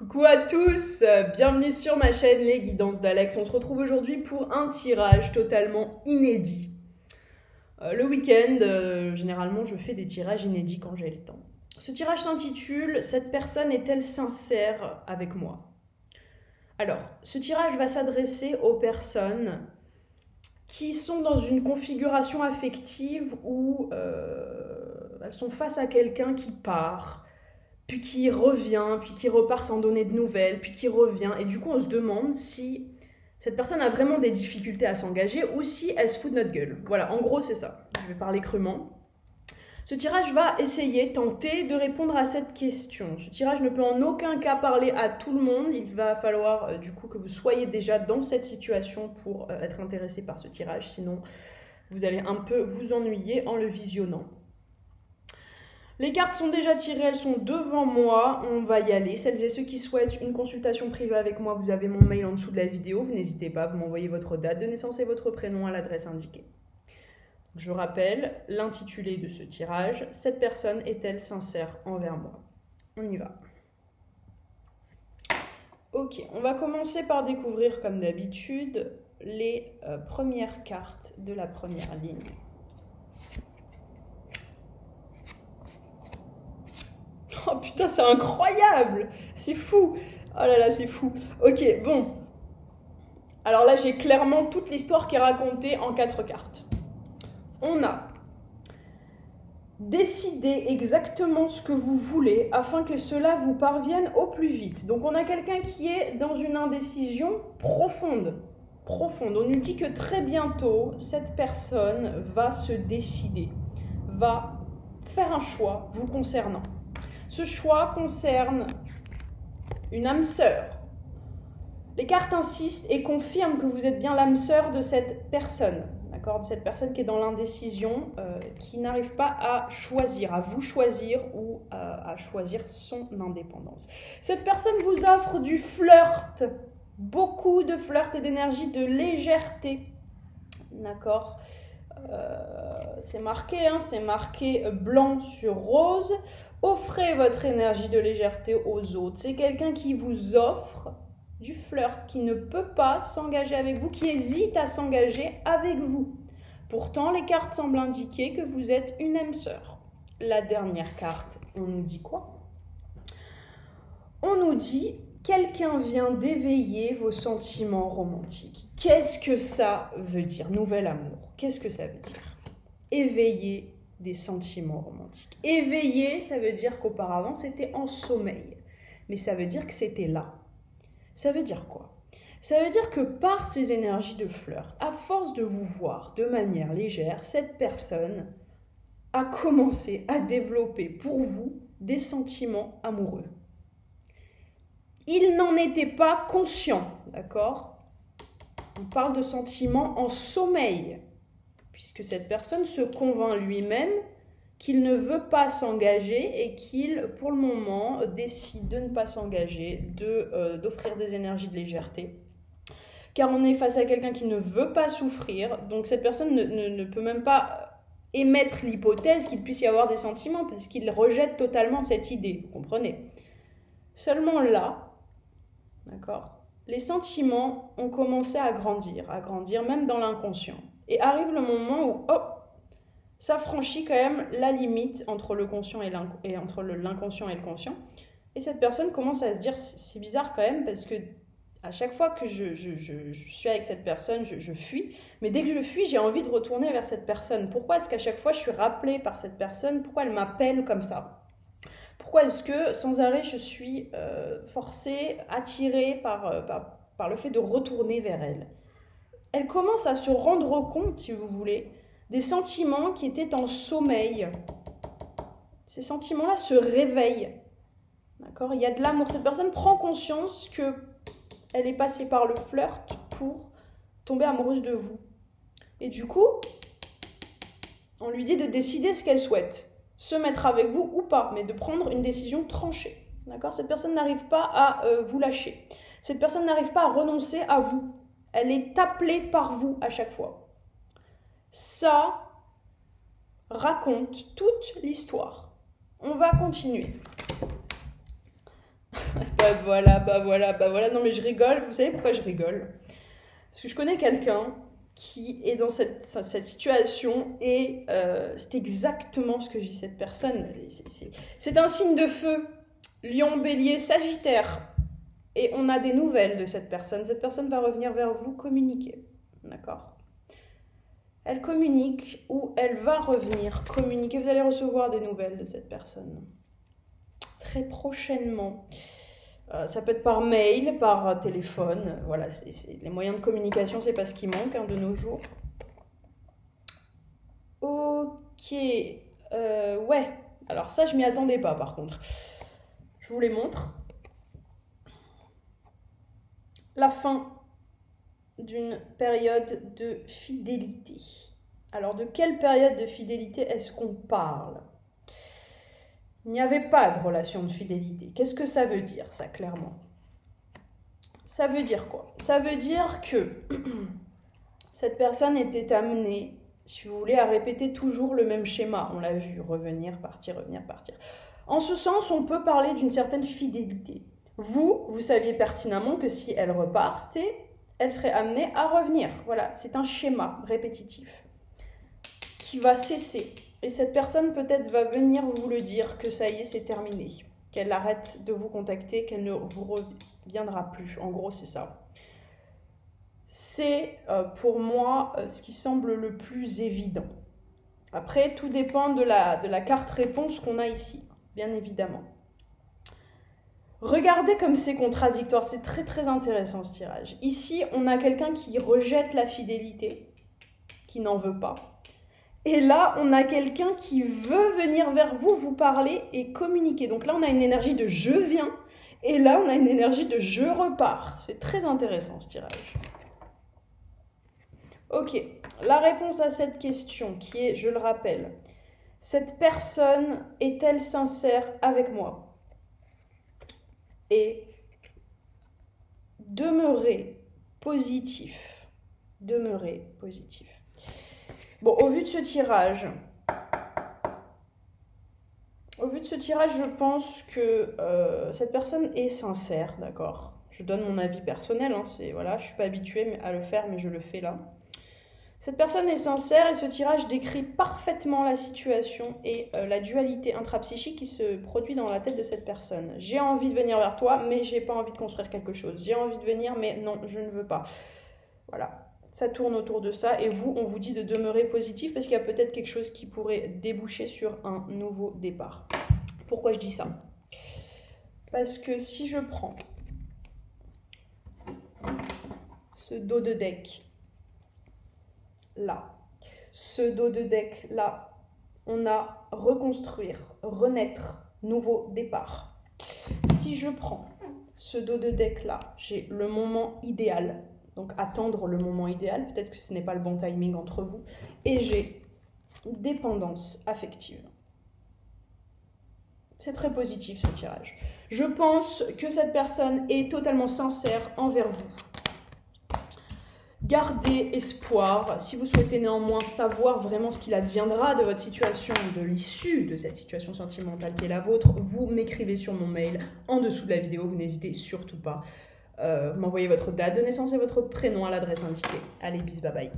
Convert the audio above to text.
Coucou à tous, bienvenue sur ma chaîne Les Guidances d'Alex. On se retrouve aujourd'hui pour un tirage totalement inédit. Euh, le week-end, euh, généralement, je fais des tirages inédits quand j'ai le temps. Ce tirage s'intitule Cette personne est-elle sincère avec moi? Alors, ce tirage va s'adresser aux personnes qui sont dans une configuration affective où euh, elles sont face à quelqu'un qui part, puis qui revient, puis qui repart sans donner de nouvelles, puis qui revient. Et du coup, on se demande si cette personne a vraiment des difficultés à s'engager ou si elle se fout de notre gueule. Voilà, en gros, c'est ça. Je vais parler crûment. Ce tirage va essayer, tenter de répondre à cette question. Ce tirage ne peut en aucun cas parler à tout le monde. Il va falloir euh, du coup que vous soyez déjà dans cette situation pour euh, être intéressé par ce tirage. Sinon, vous allez un peu vous ennuyer en le visionnant. Les cartes sont déjà tirées, elles sont devant moi. On va y aller. Celles et ceux qui souhaitent une consultation privée avec moi, vous avez mon mail en dessous de la vidéo. Vous n'hésitez pas, vous m'envoyez votre date de naissance et votre prénom à l'adresse indiquée. Je rappelle l'intitulé de ce tirage. Cette personne est-elle sincère envers moi? On y va. Ok, on va commencer par découvrir comme d'habitude les euh, premières cartes de la première ligne. Oh putain, c'est incroyable C'est fou Oh là là, c'est fou. Ok, bon. Alors là, j'ai clairement toute l'histoire qui est racontée en quatre cartes. On a décidé exactement ce que vous voulez afin que cela vous parvienne au plus vite. Donc on a quelqu'un qui est dans une indécision profonde. Profonde. On nous dit que très bientôt, cette personne va se décider, va faire un choix vous concernant. Ce choix concerne une âme sœur. Les cartes insistent et confirment que vous êtes bien l'âme sœur de cette personne, d'accord De cette personne qui est dans l'indécision, euh, qui n'arrive pas à choisir, à vous choisir ou à, choisir son indépendance. Cette personne vous offre du flirt, beaucoup de flirt et d'énergie, de légèreté, d'accord euh, c'est marqué, hein, c'est marqué blanc sur rose. Offrez votre énergie de légèreté aux autres. C'est quelqu'un qui vous offre du flirt, qui ne peut pas s'engager avec vous, qui hésite à s'engager avec vous. Pourtant, les cartes semblent indiquer que vous êtes une âme sœur. La dernière carte, on nous dit quoi? On nous dit quelqu'un vient d'éveiller vos sentiments romantiques. Qu'est-ce que ça veut dire? Nouvel amour. Qu'est-ce que ça veut dire? Éveiller des sentiments romantiques. Éveiller, ça veut dire qu'auparavant c'était en sommeil. Mais ça veut dire que c'était là. Ça veut dire quoi? Ça veut dire que par ces énergies de flirt, à force de vous voir de manière légère, cette personne a commencé à développer pour vous des sentiments amoureux. Il n'en était pas conscient, d'accord? On parle de sentiments en sommeil puisque cette personne se convainc lui-même qu'il ne veut pas s'engager et qu'il, pour le moment, décide de ne pas s'engager, euh, d'offrir des énergies de légèreté. Car on est face à quelqu'un qui ne veut pas souffrir, donc cette personne ne, ne peut même pas émettre l'hypothèse qu'il puisse y avoir des sentiments, parce qu'il rejette totalement cette idée, vous comprenez? Seulement là, d'accord, les sentiments ont commencé à grandir, à grandir même dans l'inconscient. Et arrive le moment où, hop, ça franchit quand même la limite entre le conscient et, entre l'inconscient et le conscient. Et cette personne commence à se dire, c'est bizarre quand même parce que à chaque fois que je, suis avec cette personne, je, fuis. Mais dès que je fuis, j'ai envie de retourner vers cette personne. Pourquoi est-ce qu'à chaque fois je suis rappelée par cette personne? Pourquoi elle m'appelle comme ça? Pourquoi est-ce que sans arrêt je suis euh, forcée, attirée euh, par, par le fait de retourner vers elle? Elle commence à se rendre compte, si vous voulez, des sentiments qui étaient en sommeil. Ces sentiments-là se réveillent. D'accord? Il y a de l'amour. Cette personne prend conscience que elle est passée par le flirt pour tomber amoureuse de vous. Et du coup, on lui dit de décider ce qu'elle souhaite. Se mettre avec vous ou pas, mais de prendre une décision tranchée. D'accord? Cette personne n'arrive pas à euh, vous lâcher. Cette personne n'arrive pas à renoncer à vous. Elle est appelée par vous à chaque fois. Ça raconte toute l'histoire. On va continuer. Bah voilà, bah voilà, bah voilà. Non mais je rigole. Vous savez pourquoi je rigole? Parce que je connais quelqu'un qui est dans cette, situation et euh, c'est exactement ce que dit cette personne. C'est un signe de feu. Lion, bélier, sagittaire. Et on a des nouvelles de cette personne. Cette personne va revenir vers vous communiquer. D'accord? Elle communique ou elle va revenir communiquer. Vous allez recevoir des nouvelles de cette personne. Très prochainement. Euh, ça peut être par mail, par téléphone. Voilà, les moyens de communication, c'est pas ce qui manque hein, de nos jours. Ok. Euh, ouais. Alors ça, je m'y attendais pas par contre. Je vous les montre. La fin d'une période de fidélité. Alors de quelle période de fidélité est-ce qu'on parle? Il n'y avait pas de relation de fidélité. Qu'est-ce que ça veut dire, ça, clairement? Ça veut dire quoi? Ça veut dire que cette personne était amenée, si vous voulez, à répéter toujours le même schéma. On l'a vu, revenir, partir, revenir, partir. En ce sens, on peut parler d'une certaine fidélité. Vous, vous saviez pertinemment que si elle repartait, elle serait amenée à revenir. Voilà, c'est un schéma répétitif qui va cesser et cette personne peut-être va venir vous le dire que ça y est, c'est terminé, qu'elle arrête de vous contacter, qu'elle ne vous reviendra plus. En gros, c'est ça. C'est euh, pour moi euh, ce qui semble le plus évident. Après, tout dépend de la, de la carte réponse qu'on a ici, bien évidemment. Regardez comme c'est contradictoire, c'est très très intéressant ce tirage. Ici, on a quelqu'un qui rejette la fidélité, qui n'en veut pas. Et là, on a quelqu'un qui veut venir vers vous, vous parler et communiquer. Donc là, on a une énergie de je viens. Et là, on a une énergie de je repars. C'est très intéressant ce tirage. Ok, la réponse à cette question qui est, je le rappelle, cette personne est-elle sincère avec moi? Et demeurez positif. Demeurez positif. Bon, au vu de ce tirage, au vu de ce tirage, je pense que euh, cette personne est sincère, d'accord? Je donne mon avis personnel, hein, c'est voilà, je suis pas habituée à le faire, mais je le fais là. Cette personne est sincère et ce tirage décrit parfaitement la situation et euh, la dualité intrapsychique qui se produit dans la tête de cette personne. J'ai envie de venir vers toi, mais j'ai pas envie de construire quelque chose. J'ai envie de venir, mais non, je ne veux pas. Voilà ça tourne autour de ça. Et vous, on vous dit de demeurer positif parce qu'il y a peut-être quelque chose qui pourrait déboucher sur un nouveau départ. Pourquoi je dis ça? Parce que si je prends ce dos de deck là, ce dos de deck là, on a reconstruire, renaître, nouveau départ. Si je prends ce dos de deck là, j'ai le moment idéal donc attendre le moment idéal, peut-être que ce n'est pas le bon timing entre vous, et j'ai dépendance affective. C'est très positif ce tirage. Je pense que cette personne est totalement sincère envers vous. Gardez espoir. Si vous souhaitez néanmoins savoir vraiment ce qu'il adviendra de votre situation, de l'issue de cette situation sentimentale qui est la vôtre, vous m'écrivez sur mon mail en dessous de la vidéo. Vous n'hésitez surtout pas. Euh, m'envoyez votre date de naissance et votre prénom à l'adresse indiquée. Allez, bis, bye bye.